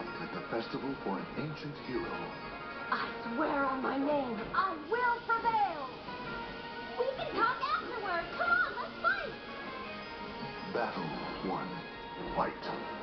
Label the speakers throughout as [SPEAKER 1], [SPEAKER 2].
[SPEAKER 1] alike at the festival for an ancient hero.
[SPEAKER 2] I swear on my name, I will prevail! We can talk afterward! Come on, let's fight!
[SPEAKER 1] Battle one. Fight.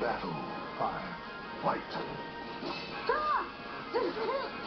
[SPEAKER 1] battle. fire fight.
[SPEAKER 2] Stop!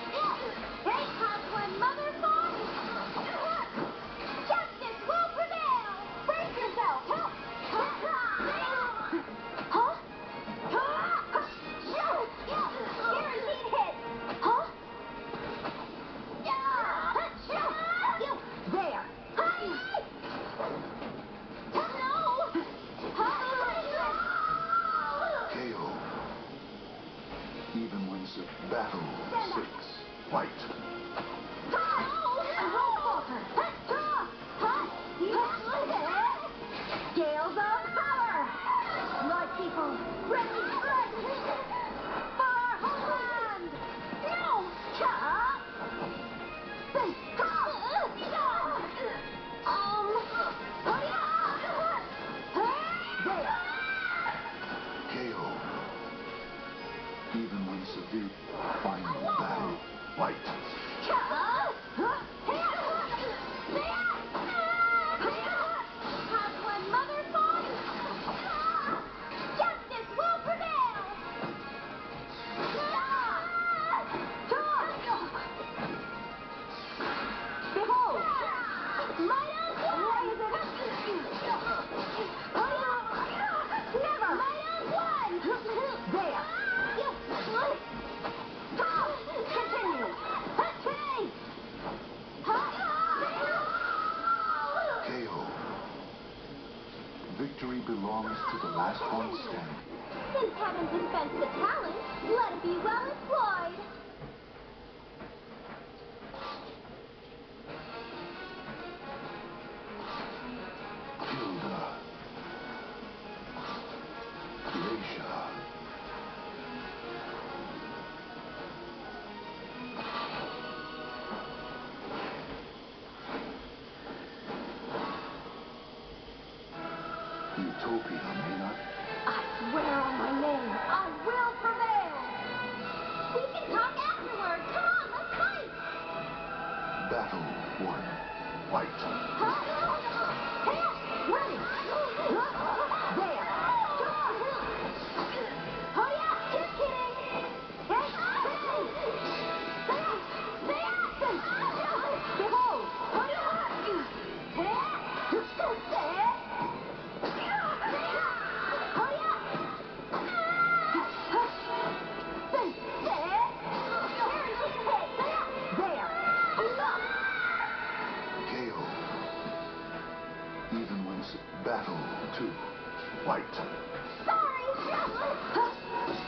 [SPEAKER 1] belongs to the last one standing.
[SPEAKER 2] Since heaven invents the talent, let it be well employed.
[SPEAKER 1] Even wins battle two. Fight. KO.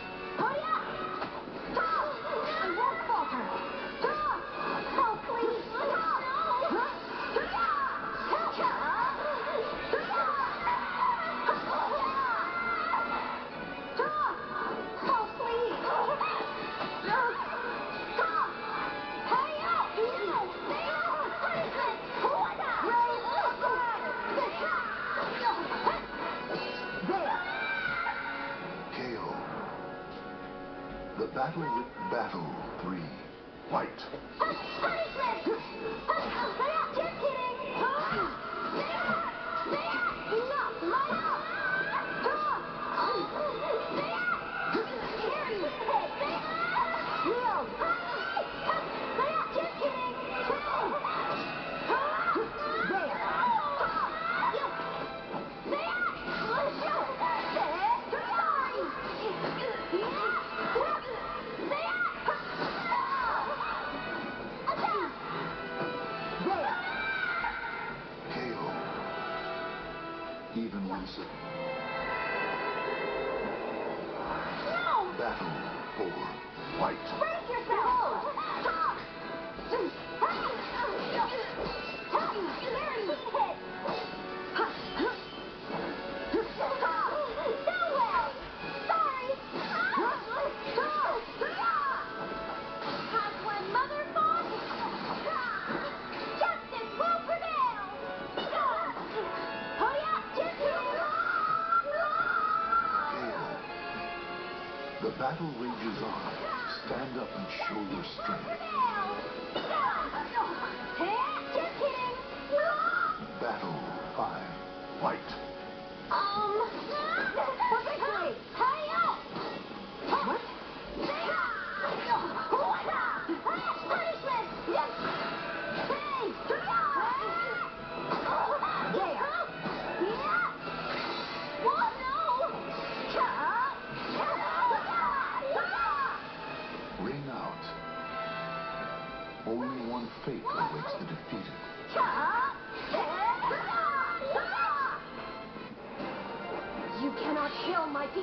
[SPEAKER 1] Even wins battle four. Fight.
[SPEAKER 2] Brace yourself! Stop!
[SPEAKER 1] Battle rages on. Stand up and show your strength.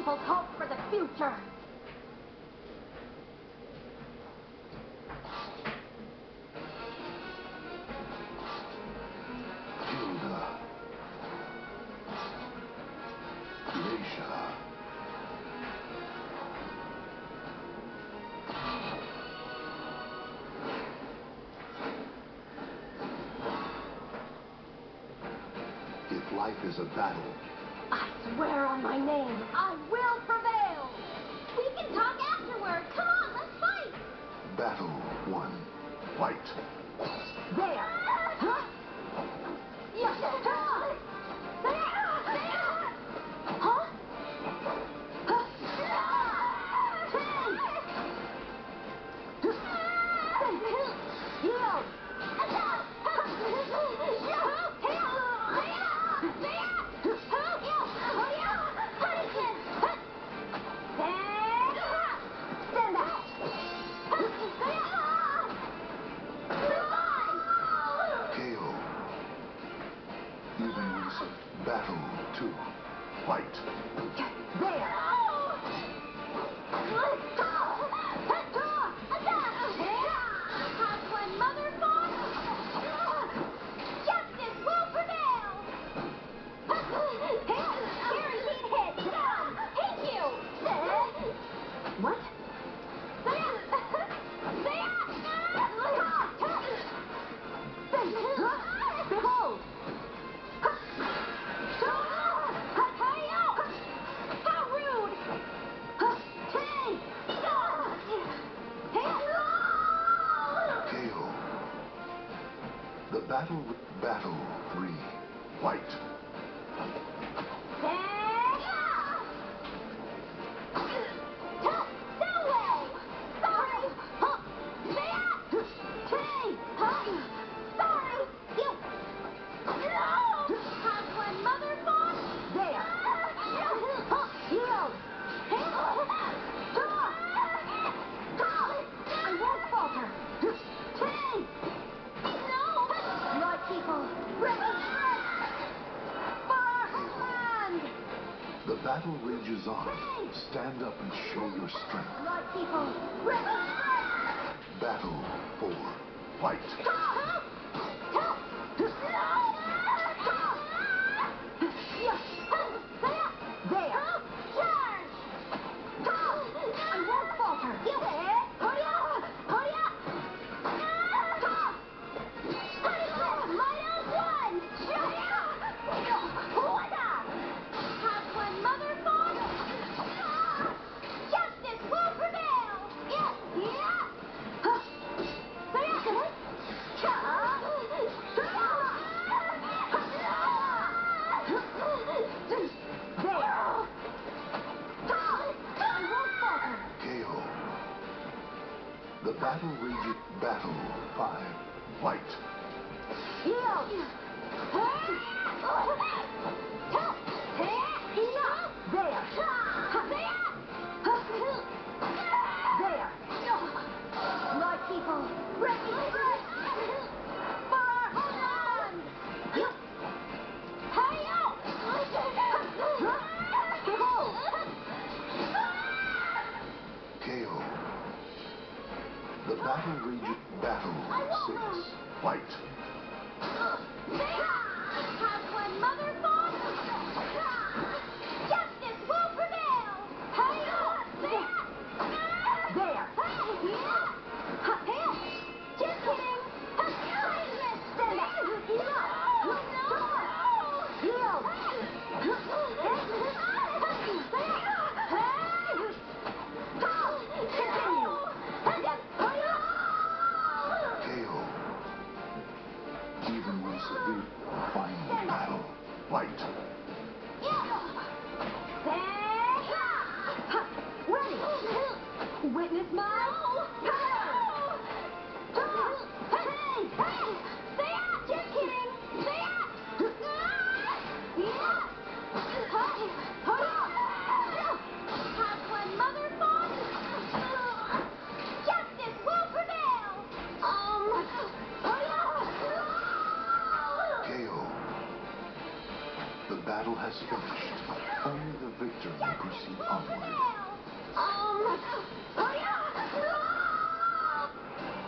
[SPEAKER 2] People's hope for the future.
[SPEAKER 1] If life is a battle,
[SPEAKER 2] I swear on my name, I will prevail. We can talk afterward. Come on, let's fight.
[SPEAKER 1] battle one. Fight.
[SPEAKER 2] There. Huh? Yes. There. Huh? Yield. Stand
[SPEAKER 1] Fight. Battle, battle, three, white. Stand up and show your strength. Battle for light. is finished. Only the victor may proceed onward.
[SPEAKER 2] Um, oh yeah,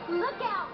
[SPEAKER 2] no! Look out!